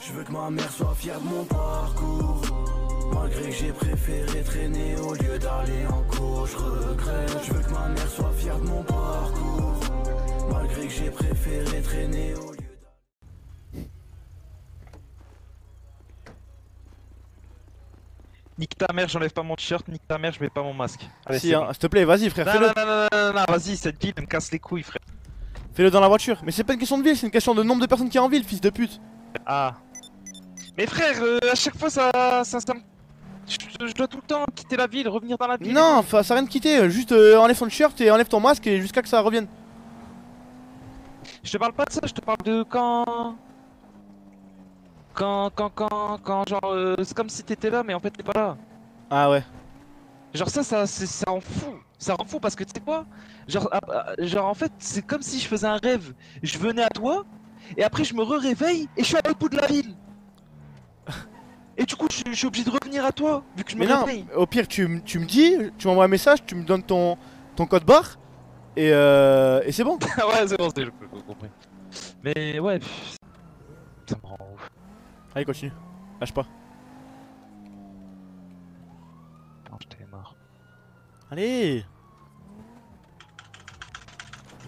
Je veux que ma mère soit fière de mon parcours. Malgré que j'ai préféré traîner au lieu d'aller en cours, je regrette. Je veux que ma mère soit fière de mon parcours. Malgré que j'ai préféré traîner au lieu Nique ta mère, j'enlève pas mon t-shirt, nique ta mère, je mets pas mon masque. Allez, Si, hein, s'il te plaît, vas-y frère, Non, fais-le. non, non, non, non, non, vas-y, cette ville elle me casse les couilles, frère. Fais-le dans la voiture. Mais c'est pas une question de ville, c'est une question de nombre de personnes qui est en ville, fils de pute. Ah. Mais frère, euh, à chaque fois ça. ça, ça me- je, je dois tout le temps quitter la ville, revenir dans la ville. Non, ça a rien de quitter, juste euh, enlève ton t-shirt et enlève ton masque et jusqu'à que ça revienne. Je te parle pas de ça, je te parle de quand. Quand, quand, quand, quand, genre, euh, c'est comme si t'étais là, mais en fait t'es pas là. Ah ouais. Genre ça, ça, c'est- ça en fout. Ça rend fou parce que tu sais quoi? Genre, ah, ah, genre en fait, c'est comme si je faisais un rêve. Je venais à toi, et après je me re-réveille, et je suis à l'autre bout de la ville. Et du coup, je, je suis obligé de revenir à toi, vu que je me Mais non, réveille. au pire, tu, tu me dis, tu m'envoies un message, tu me donnes ton, ton code barre et, euh, et c'est bon. Ah ouais, c'est bon, c'est compris. Mais ouais, pff, ça me rend ouf. Allez, continue. Lâche pas. Non, j'étais mort. Allez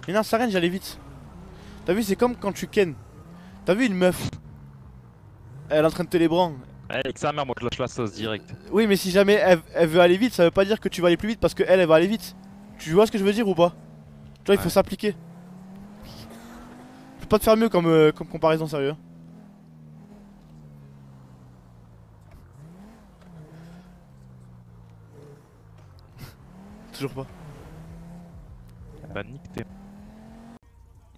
Mais non, ça rien, j'allais vite. T'as vu, c'est comme quand tu ken. T'as vu une meuf? Elle est en train de te les branler. Allez, avec sa mère, moi je lâche la sauce direct. Oui, mais si jamais elle, elle veut aller vite, ça veut pas dire que tu vas aller plus vite parce que elle, elle va aller vite. Tu vois ce que je veux dire ou pas? Tu vois, il faut Ouais. s'appliquer. Je peux pas te faire mieux comme, euh, comme comparaison, sérieux. Toujours pas. Bah, nique tes.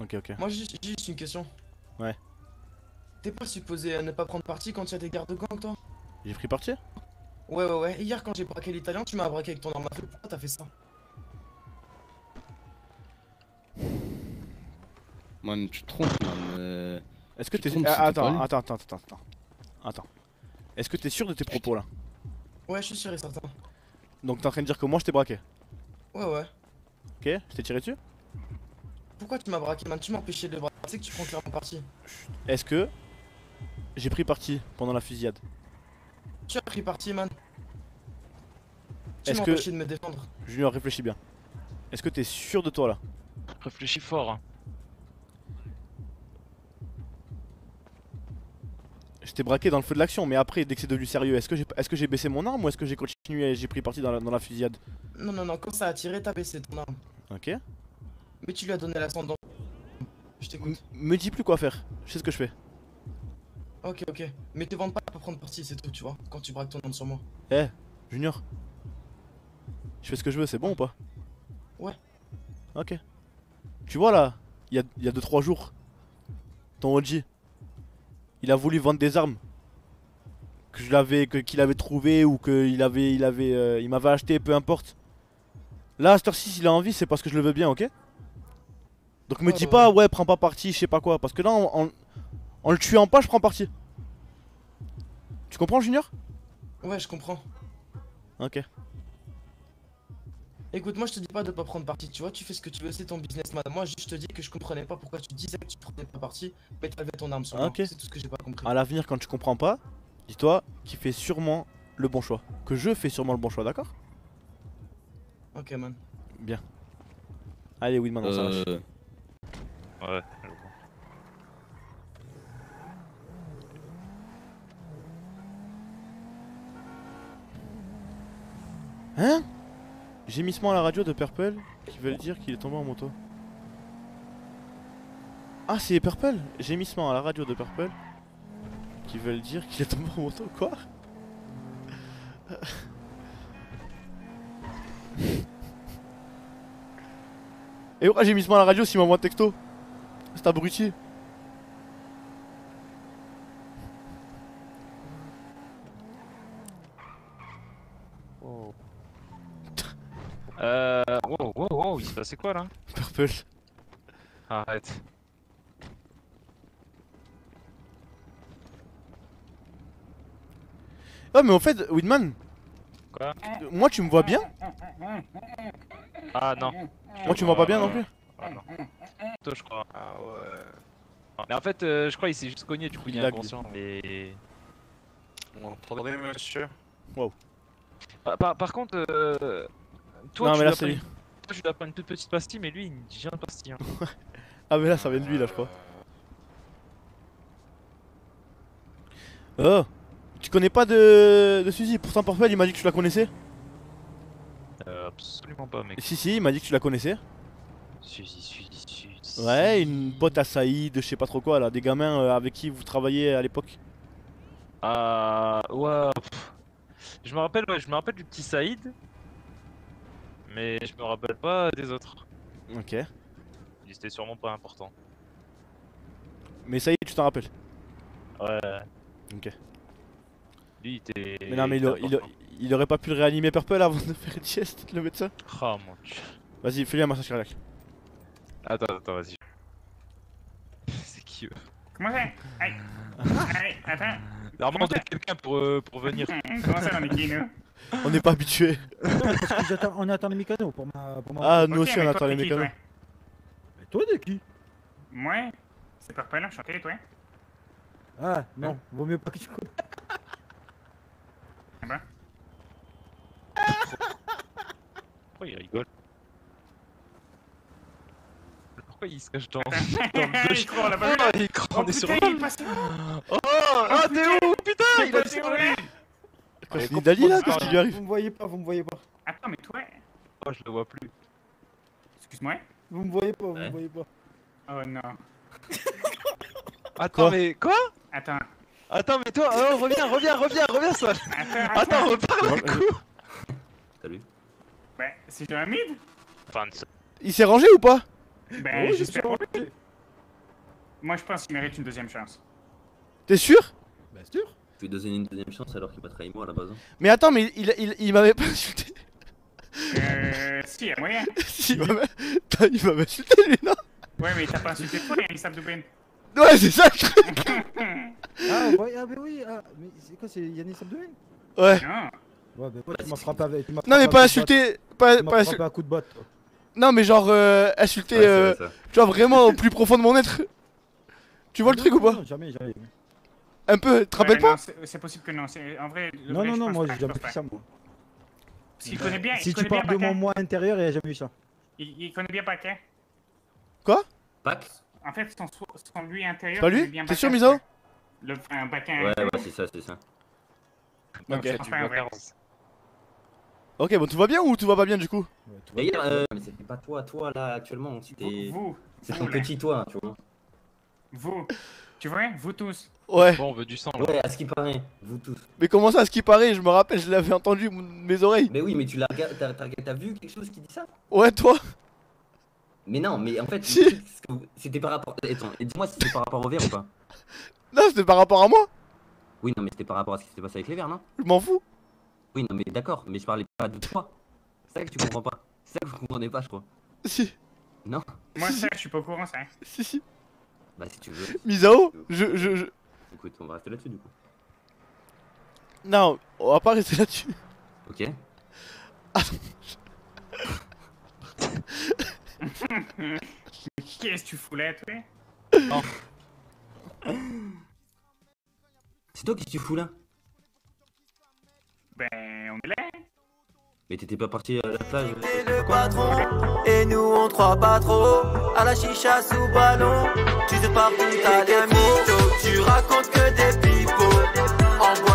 Ok, ok. Moi, j'ai juste une question. Ouais. T'es pas supposé euh, ne pas prendre parti quand il y a des gardes gang, toi J'ai pris parti Ouais, ouais, ouais. Hier, quand j'ai braqué l'italien, tu m'as braqué avec ton arme à feu. Pourquoi t'as fait ça Man, tu te trompes, man. euh, Est-ce que t'es. Ah, pas attends, attends, attends, attends, attends. Attends. Est-ce que t'es sûr de tes propos là? Ouais, je suis sûr et certain. Donc t'es en train de dire que moi je t'ai braqué? Ouais, ouais. Ok Je t'ai tiré dessus Pourquoi tu m'as braqué, man Tu m'as empêché de braquer. Tu sais que tu prends clairement parti. Est-ce que j'ai pris parti pendant la fusillade Tu as pris parti, man. Tu Est-ce m'as que- empêché de me défendre. Junior, réfléchis bien. Est-ce que t'es sûr de toi là? Réfléchis fort. Je t'ai braqué dans le feu de l'action, mais après, dès que c'est devenu sérieux, est-ce que j'ai est-ce que j'ai baissé mon arme ou est-ce que j'ai continué et j'ai pris parti dans la, dans la fusillade Non, non, non. Quand ça a tiré, t'as baissé ton arme. Ok Mais tu lui as donné l'ascendant. Je t'écoute. Me dis plus quoi faire, je sais ce que je fais. Ok, ok. Mais te vends pas pour prendre parti, c'est tout, tu vois. Quand tu braques ton arme sur moi. Eh, Junior Je fais ce que je veux, c'est bon ou pas? Ouais. Ok. Tu vois là, il y a 2-3 y a jours, ton OG, il a voulu vendre des armes que je l'avais, que- qu'il avait trouvé ou qu'il avait, il avait, euh, il m'avait acheté, peu importe. Là, cette heure-ci, s'il a envie, c'est parce que je le veux bien, ok? Donc me Ouais, dis ouais, pas, ouais, prends pas parti, je sais pas quoi, parce que là, en, en- en le tuant pas, je prends parti. Tu comprends, Junior? Ouais, je comprends. Ok. Écoute, moi je te dis pas de pas prendre parti, tu vois, tu fais ce que tu veux, c'est ton business, madame. Moi, juste je te dis que je comprenais pas pourquoi tu disais que tu prenais pas parti, mais t'avais ton arme sur moi. Ok. C'est tout ce que j'ai pas compris. À l'avenir, quand tu comprends pas, dis-toi qu'il fait sûrement le bon choix. Que je fais sûrement le bon choix, d'accord? Ok, man. Bien. Allez, Winman, on s'arrache. euh, Ouais. Hein? Gémissement à la radio de Purple qui veut dire qu'il est tombé en moto. Ah, c'est Purple Gémissement à la radio de Purple qui veulent dire qu'il est tombé en moto. Quoi? Et pourquoi gémissement à la radio s'il m'envoie un texto C'est abruti. Euh. Wow, wow, wow, il se passait quoi là? Purple. Arrête. Ah, mais en fait, Winman, Quoi? moi tu me vois bien? Ah non. Moi tu me vois pas bien non plus? Ah non. toi, je crois. Ah ouais. Mais en fait, euh, je crois qu'il s'est juste cogné, du coup, il, Il est inconscient. Mais... Vous m'entendez, monsieur Par, par- par contre, euh, toi, Non, tu mais là, c'est lui. toi, je dois prendre une toute petite pastille, mais lui, il j'ai une pastille. hein. Ah, mais là, ça vient de lui, là, je crois. Oh Tu connais pas de, de Suzy? Pourtant, Purple, il m'a dit que tu la connaissais. Euh, absolument pas, mec. Si, si, il m'a dit que tu la connaissais. Suzy, Suzy, Suzy. Ouais, une pote à Saïd, je sais pas trop quoi, là. Des gamins euh, avec qui vous travaillez à l'époque. Ah, ouais. pff. Je me rappelle, ouais, je me rappelle du petit Saïd. Mais je me rappelle pas des autres. Ok. Il était sûrement pas important. Mais Saïd, tu t'en rappelles Ouais. Ok. Lui, il était. Mais non, mais il, il, il aurait pas pu le réanimer Purple avant de faire une sieste, le médecin Oh mon dieu. Vas-y, fais-lui un massage cardiaque. Attends, attends, vas-y. C'est qui eux? Comment ça? Aïe Aïe, attends Normalement, on doit quelqu'un pour, euh, pour venir. Comment ça, on est qui, nous On n'est pas habitué. On attend les mécanos pour ma. Pour ma... Ah, nous aussi, on attend les qui, mécanos. toi Mais toi, de qui? Moi? C'est Purple enchanté, toi. Ah, non, vaut mieux pas que tu connais. Ah ben Pourquoi il rigole? Pourquoi il se cache dans, dans Il croit, on l'a pas vu. Ah, il croit, on est sur lui il Oh, ah, t'es où Putain, il a Quoi, Ouais, c'est Nidali là Qu'est-ce qui lui arrive Vous me voyez pas, vous me voyez pas. Attends, mais toi Oh, je le vois plus. Excuse-moi Vous me voyez pas, vous Ouais. me voyez pas. Oh non. Attends, mais quoi? Attends. Attends, mais toi, oh, reviens, reviens, reviens, reviens, Sol Attends, Attends, reparle un coup Salut. Ben, c'est un mid Enfin, de- Il s'est rangé ou pas? Ben, Oh, j'espère. Moi, je pense qu'il mérite une deuxième chance. T'es sûr? Bien sûr. Je lui donner une deuxième chance alors qu'il m'a trahi moi à la base. hein. Mais attends, mais il, il, il m'avait pas insulté. Euh. Si, y a moyen. Si, il m'avait il m'avait insulté lui, non Ouais, mais t'as pas insulté toi, Yannis Abdoubin. Ouais, c'est ça le truc Ah, ouais, ah, mais oui, ah, mais c'est quoi, c'est Yannis Abdomen Ouais. Non. Ouais, bah, toi, tu m'as frappé avec. tu Non, mais pas insulté. Pas, pas frappé insulté. à coup de botte, toi. Non, mais genre euh, insulté, Ouais, euh, vrai, genre vraiment au plus profond de mon être. Tu vois le Non, truc ou pas? Non, Jamais, jamais. Un peu, te rappelles Ouais, pas non, c'est- possible que non. c'est- En vrai, le Non, vrai, non, non, moi j'ai jamais fait ça, moi. Parce qu'il connaît bien. Si il tu connaît bien parles de mon moi intérieur, il a jamais eu ça. Il, il connaît bien Paquin. Pac? En fait, son, so- son lui intérieur. Pas lui? T'es sûr. Misao Le un Paquin. Ouais, ouais, c'est ça, c'est ça. Ok. tu bon, tout va bien ou tout va pas bien du coup? D'ailleurs, euh, mais c'était pas toi, toi là actuellement. C'était. Vous, C'est ton petit toi, tu vois. vous. Tu vois, vous tous. Ouais, Bon, on veut du sang, là. Ouais, à ce qui paraît, vous tous. mais comment ça, à ce qui paraît, je me rappelle, je l'avais entendu de mes oreilles. Mais oui, mais tu l'as regardé, t'as- t'as t'as vu quelque chose qui dit ça? Ouais, toi Mais non, mais en fait, Si. c'était par rapport. Attends, et dis-moi si c'était par rapport au verre ou pas. Non, c'était par rapport à moi, Oui, non, mais c'était par rapport à ce qui s'était passé avec les verres, non? Je m'en fous. Oui, non, mais d'accord, mais je parlais pas de toi. C'est ça que tu comprends pas. C'est ça que vous comprenez pas, je crois. Si, Non Moi, ça, je suis pas au courant, ça. si, si. Bah, si tu veux. Misao, je, je, je... Écoute, on va rester là-dessus du coup. Non, on va pas rester là-dessus. Ok Qu'est-ce que tu fous là, toi? C'est toi qui tu fous là? Ben, on est là. Mais t'étais pas parti à la plage Et le patron, on croit pas trop à la chicha sous ballon. Tu te parles tout des tu racontes que des pipeaux. En